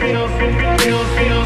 feel, feel, feel, feel.